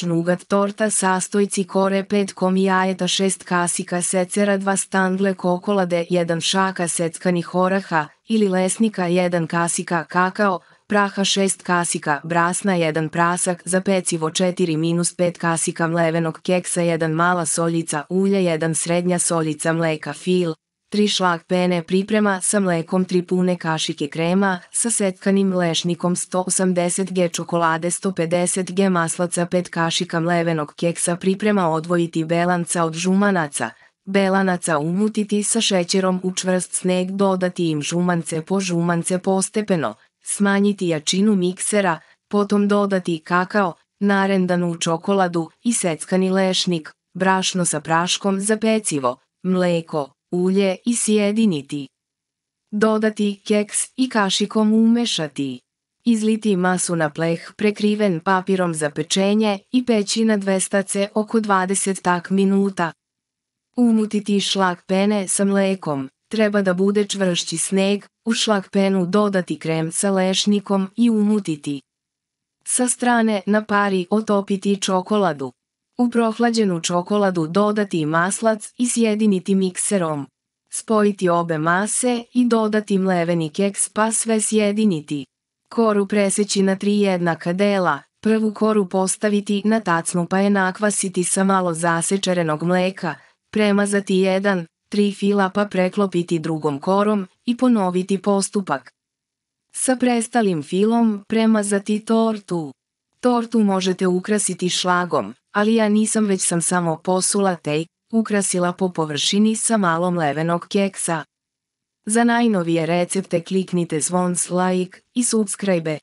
Nougat torta sastojci kore 5 komi jajeta 6 kasika secera 2 standle kokolade 1 šaka seckanih oraha ili lesnika 1 kasika kakao, praha 6 kasika, brasna 1 prasak, za pecivo 4 minus 5 kasika mlevenog keksa 1 mala soljica ulja 1 srednja soljica mleka fil, 3 šlag pene priprema sa mlekom 3 pune kašike krema, sa setkanim lešnikom 180 g čokolade 150 g maslaca 5 kašika mlevenog keksa priprema odvojiti belanca od žumanaca, belanaca umutiti sa šećerom u čvrst sneg dodati im žumance po žumance postepeno, smanjiti jačinu miksera, potom dodati kakao, narendanu čokoladu i seckani lešnik, brašno sa praškom za pecivo, mleko, ulje i sjediniti. Dodati keks i kašikom umešati. Izliti masu na pleh prekriven papirom za pečenje i peći na 200 oko 20 tak minuta. Umutiti šlag pene sa mlekom. Treba da bude čvršći sneg, u šlag penu dodati krem sa lešnikom i umutiti. Sa strane na pari otopiti čokoladu. U prohlađenu čokoladu dodati maslac i sjediniti mikserom. Spojiti obe mase i dodati mleveni keks pa sve sjediniti. Koru preseći na tri jednaka dela, prvu koru postaviti na tacnu pa je nakvasiti sa malo zasečarenog mleka, premazati jedan, tri fila pa preklopiti drugom korom i ponoviti postupak. Sa prestalim filom premazati tortu. Tortu možete ukrasiti šlagom, ali ja nisam već sam samo posula te ukrasila po površini sa malo mlevenog keksa. Za najnovije recepte kliknite zvons like i subscribe.